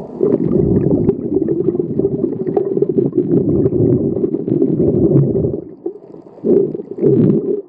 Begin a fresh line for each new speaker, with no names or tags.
Thank you.